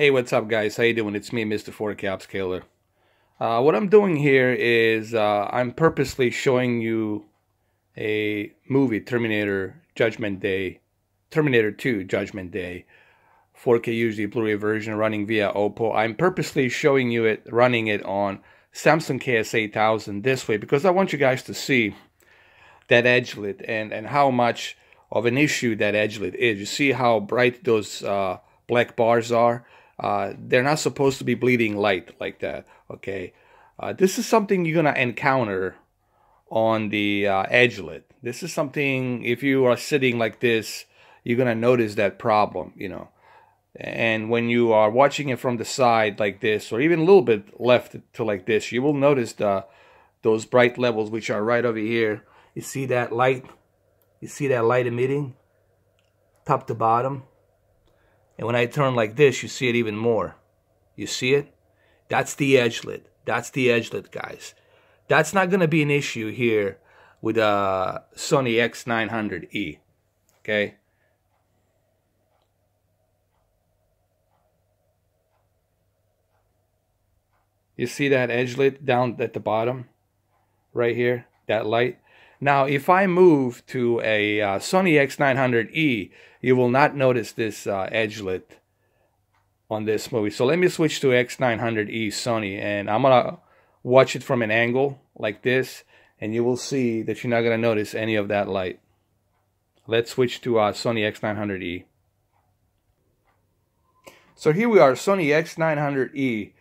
Hey, what's up, guys? How you doing? It's me, Mr. 4K Upscaler. Uh, what I'm doing here is uh, I'm purposely showing you a movie, Terminator Judgment Day, Terminator 2 Judgment Day, 4K UHD Blu-ray version running via Oppo. I'm purposely showing you it, running it on Samsung KS8000 this way because I want you guys to see that edge lit and, and how much of an issue that edge lit is. You see how bright those uh, black bars are? Uh, they're not supposed to be bleeding light like that, okay? Uh, this is something you're going to encounter on the uh, edge lit. This is something, if you are sitting like this, you're going to notice that problem, you know. And when you are watching it from the side like this, or even a little bit left to like this, you will notice the those bright levels which are right over here. You see that light? You see that light emitting? Top to bottom? And when I turn like this, you see it even more. You see it? That's the edge lit. That's the edge lit, guys. That's not going to be an issue here with a Sony X900E. Okay? You see that edge lit down at the bottom? Right here? That light? Now, if I move to a uh, Sony X900E, you will not notice this uh, edge lit on this movie. So let me switch to X900E Sony, and I'm going to watch it from an angle like this, and you will see that you're not going to notice any of that light. Let's switch to uh, Sony X900E. So here we are, Sony X900E,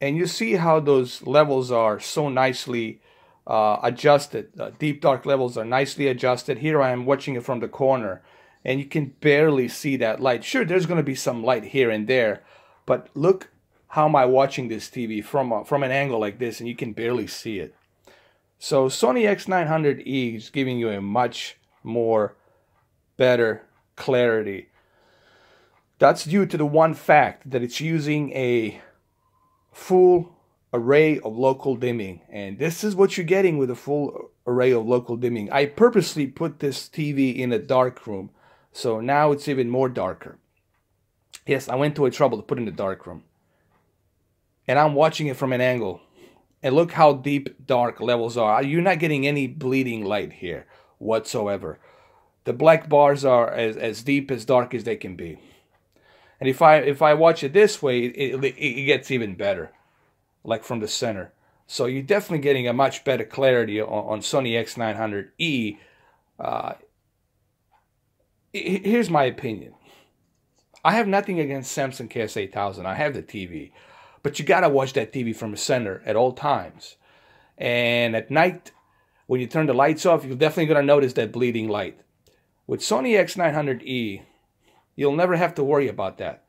and you see how those levels are so nicely uh, adjusted. Uh, deep dark levels are nicely adjusted. Here I am watching it from the corner and you can barely see that light. Sure, there's going to be some light here and there, but look how am I watching this TV from, a, from an angle like this and you can barely see it. So Sony X900E is giving you a much more better clarity. That's due to the one fact that it's using a full array of local dimming. And this is what you're getting with a full array of local dimming. I purposely put this TV in a dark room. So now it's even more darker. Yes, I went to a trouble to put in the dark room. And I'm watching it from an angle. And look how deep dark levels are. You're not getting any bleeding light here whatsoever. The black bars are as, as deep as dark as they can be. And if I if I watch it this way, it, it, it gets even better like from the center. So you're definitely getting a much better clarity on, on Sony X900E. Uh, here's my opinion. I have nothing against Samsung KS8000. I have the TV. But you got to watch that TV from the center at all times. And at night, when you turn the lights off, you're definitely going to notice that bleeding light. With Sony X900E, you'll never have to worry about that.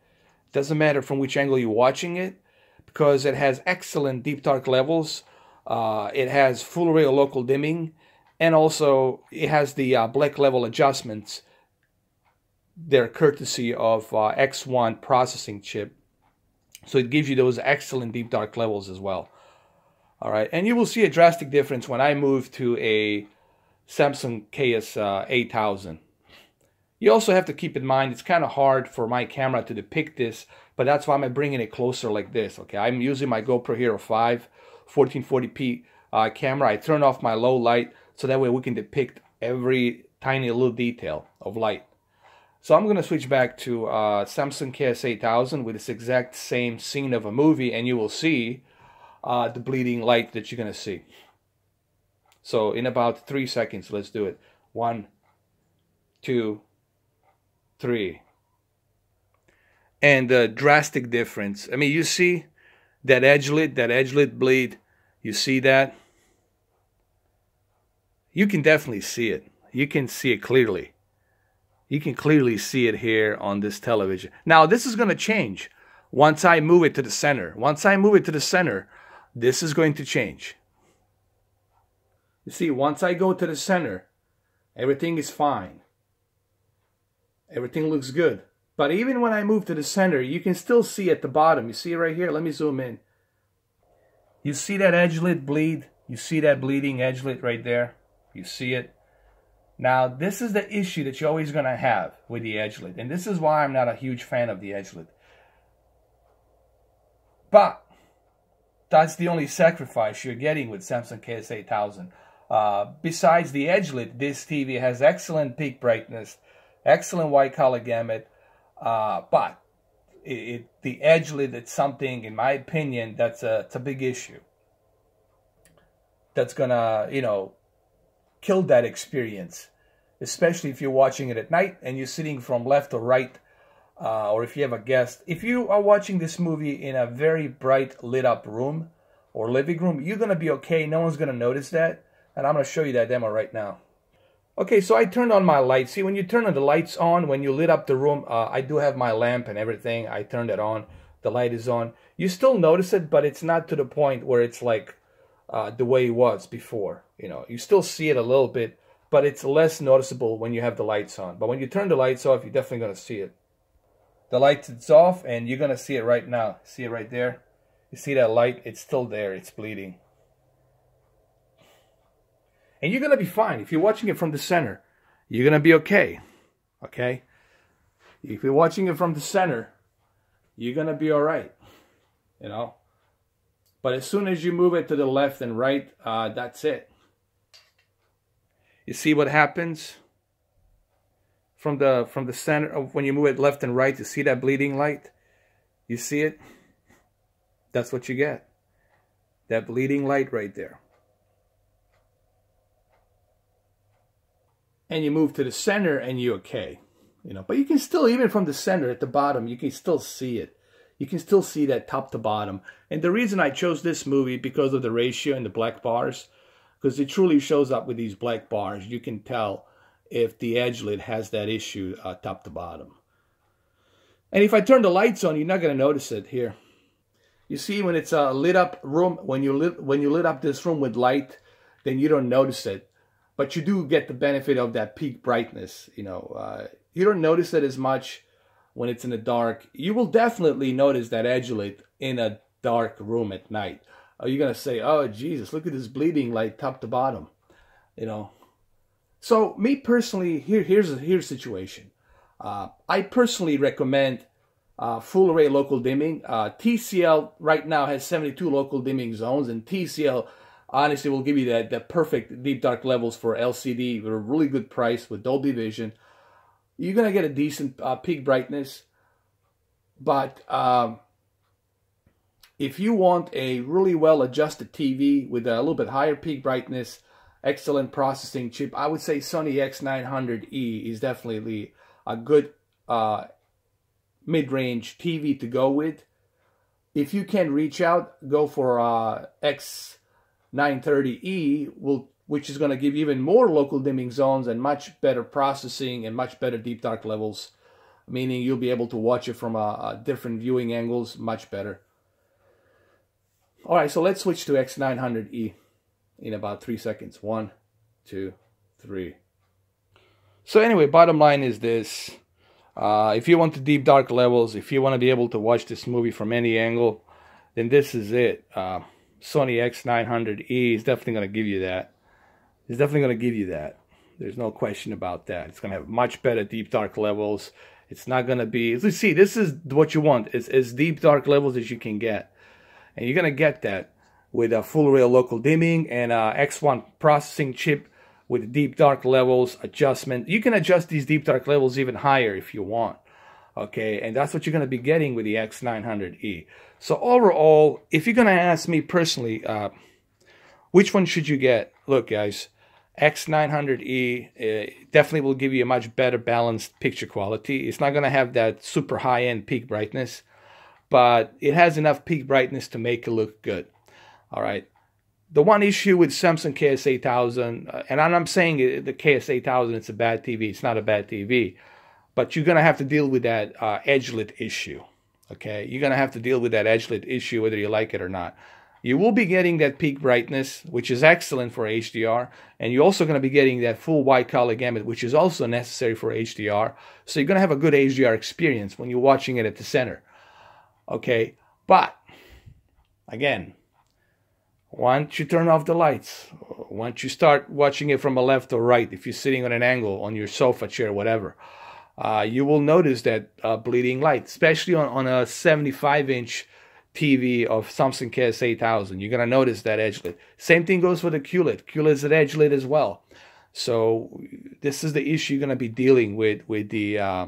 Doesn't matter from which angle you're watching it because it has excellent deep dark levels. Uh, it has full array local dimming, and also it has the uh, black level adjustments. They're courtesy of uh, X1 processing chip, so it gives you those excellent deep dark levels as well. All right, and you will see a drastic difference when I move to a Samsung KS8000. You also have to keep in mind it's kind of hard for my camera to depict this, but that's why I'm bringing it closer like this. Okay, I'm using my GoPro Hero 5 1440p uh, camera. I turn off my low light so that way we can depict every tiny little detail of light. So I'm going to switch back to uh, Samsung KS8000 with this exact same scene of a movie and you will see uh, the bleeding light that you're going to see. So in about three seconds, let's do it. One, two, three. And the drastic difference. I mean, you see that edge lit, that edge lit bleed. You see that? You can definitely see it. You can see it clearly. You can clearly see it here on this television. Now, this is going to change once I move it to the center. Once I move it to the center, this is going to change. You see, once I go to the center, everything is fine. Everything looks good. But even when I move to the center, you can still see at the bottom. You see right here? Let me zoom in. You see that edge lit bleed? You see that bleeding edge lit right there? You see it? Now, this is the issue that you're always going to have with the edge lit. And this is why I'm not a huge fan of the edge lit. But that's the only sacrifice you're getting with Samsung KS8000. Uh, besides the edge lit, this TV has excellent peak brightness, excellent white color gamut, uh, but it, it, the edge lit is something, in my opinion, that's a, it's a big issue. That's gonna, you know, kill that experience, especially if you're watching it at night and you're sitting from left or right, uh, or if you have a guest. If you are watching this movie in a very bright lit up room or living room, you're gonna be okay. No one's gonna notice that, and I'm gonna show you that demo right now. Okay, so I turned on my lights. See, when you turn on the lights on, when you lit up the room, uh, I do have my lamp and everything. I turned it on. The light is on. You still notice it, but it's not to the point where it's like uh, the way it was before. You know, you still see it a little bit, but it's less noticeable when you have the lights on. But when you turn the lights off, you're definitely going to see it. The lights is off, and you're going to see it right now. See it right there? You see that light? It's still there. It's bleeding. And you're going to be fine. If you're watching it from the center, you're going to be okay. Okay? If you're watching it from the center, you're going to be all right. You know? But as soon as you move it to the left and right, uh, that's it. You see what happens? From the from the center of when you move it left and right, you see that bleeding light? You see it? That's what you get. That bleeding light right there. And you move to the center and you're okay. You know, but you can still, even from the center at the bottom, you can still see it. You can still see that top to bottom. And the reason I chose this movie because of the ratio and the black bars, because it truly shows up with these black bars. You can tell if the edge lit has that issue uh, top to bottom. And if I turn the lights on, you're not going to notice it here. You see, when it's a lit up room, when you lit when you lit up this room with light, then you don't notice it but you do get the benefit of that peak brightness. You know, uh, you don't notice it as much when it's in the dark. You will definitely notice that lit in a dark room at night. Are you gonna say, "Oh Jesus, look at this bleeding light top to bottom"? You know. So me personally, here here's here's a situation. Uh, I personally recommend uh, full array local dimming. Uh, TCL right now has 72 local dimming zones, and TCL honestly will give you that, that perfect deep dark levels for LCD with a really good price with Dolby Vision. You're going to get a decent uh, peak brightness. But um, if you want a really well adjusted TV with a little bit higher peak brightness, excellent processing chip, I would say Sony X900E is definitely a good uh, mid-range TV to go with. If you can reach out, go for uh, X 930E will which is going to give even more local dimming zones and much better processing and much better deep dark levels, meaning you'll be able to watch it from a, a different viewing angles much better. All right, so let's switch to X900E in about three seconds. One, two, three. So anyway, bottom line is this. Uh, if you want the deep dark levels, if you want to be able to watch this movie from any angle, then this is it. Uh, Sony X900E is definitely going to give you that. It's definitely going to give you that. There's no question about that. It's going to have much better deep dark levels. It's not going to be, let's see, this is what you want. It's as deep dark levels as you can get. And you're going to get that with a full array local dimming and a X1 processing chip with deep dark levels adjustment. You can adjust these deep dark levels even higher if you want okay? And that's what you're going to be getting with the x900e so overall if you're going to ask me personally uh, which one should you get? Look guys x900e uh, definitely will give you a much better balanced picture quality. It's not going to have that super high-end peak brightness but it has enough peak brightness to make it look good all right? The one issue with Samsung KS8000, uh, and I'm saying the KS8000, it's a bad TV. It's not a bad TV but you're going to have to deal with that uh, edge lit issue. Okay, you're going to have to deal with that edge lit issue whether you like it or not. You will be getting that peak brightness, which is excellent for HDR, and you're also going to be getting that full white color gamut, which is also necessary for HDR. So you're going to have a good HDR experience when you're watching it at the center. Okay, but again, once you turn off the lights, once you start watching it from a left or right, if you're sitting on an angle on your sofa chair, whatever, uh, you will notice that uh, bleeding light, especially on, on a 75 inch TV of Samsung KS8000. You're gonna notice that edge lit. Same thing goes for the QLED. QLED is an edge lit as well. So this is the issue you're gonna be dealing with with the uh,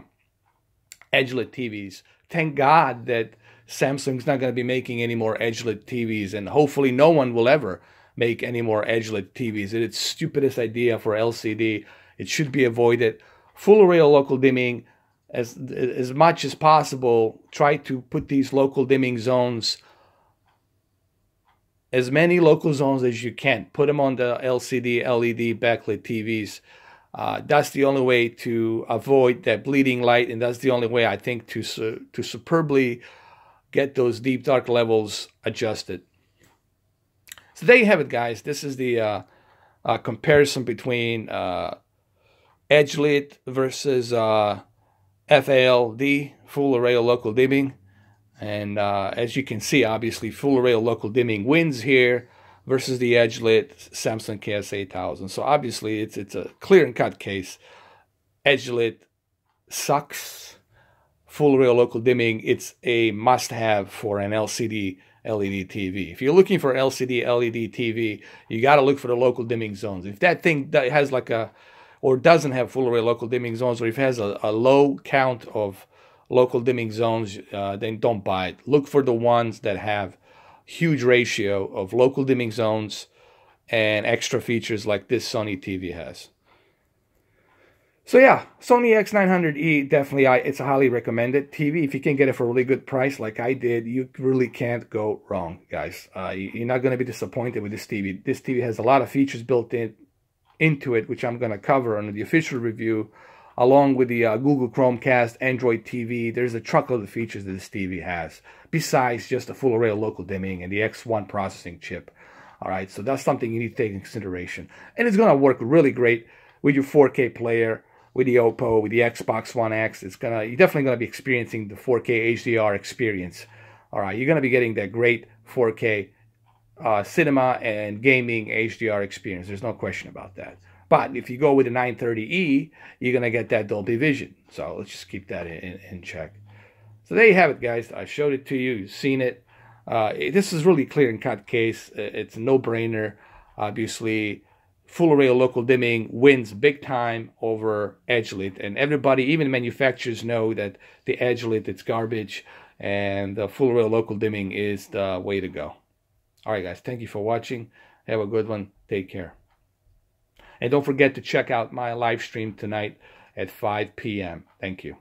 edge lit TVs. Thank God that Samsung's not gonna be making any more edge lit TVs, and hopefully no one will ever make any more edge lit TVs. It's stupidest idea for LCD. It should be avoided. Full array of local dimming as as much as possible. Try to put these local dimming zones as many local zones as you can. Put them on the lcd led backlit tvs uh, that's the only way to avoid that bleeding light and that's the only way i think to to superbly get those deep dark levels adjusted. So there you have it guys. This is the uh, uh, comparison between edge lit versus uh, FALD, full array of local dimming. And uh, as you can see, obviously, full array of local dimming wins here versus the edge lit Samsung KS8000. So obviously, it's it's a clear and cut case. Edge lit sucks. Full array of local dimming, it's a must have for an LCD LED TV. If you're looking for LCD LED TV, you got to look for the local dimming zones. If that thing has like a or doesn't have full array local dimming zones, or if it has a, a low count of local dimming zones, uh, then don't buy it. Look for the ones that have huge ratio of local dimming zones and extra features like this Sony TV has. So yeah, Sony X900E definitely it's a highly recommended TV. If you can get it for a really good price like I did, you really can't go wrong, guys. Uh, you're not going to be disappointed with this TV. This TV has a lot of features built in into it, which I'm going to cover under the official review, along with the uh, Google Chromecast, Android TV. There's a truckload of features that this TV has, besides just a full array of local dimming and the X1 processing chip. All right, so that's something you need to take in consideration. And it's going to work really great with your 4K player, with the Oppo, with the Xbox One X. It's gonna you're definitely going to be experiencing the 4K HDR experience. All right, you're going to be getting that great 4K uh, cinema and gaming HDR experience. There's no question about that. But if you go with the 930e, you're going to get that Dolby Vision. So let's just keep that in, in check. So there you have it, guys. I showed it to you. You've seen it. Uh, this is really clear and cut case. It's a no-brainer. Obviously, full array local dimming wins big time over edge lit. And everybody, even manufacturers, know that the edge lit, it's garbage. And the full array local dimming is the way to go. All right, guys. Thank you for watching. Have a good one. Take care. And don't forget to check out my live stream tonight at 5 p.m. Thank you.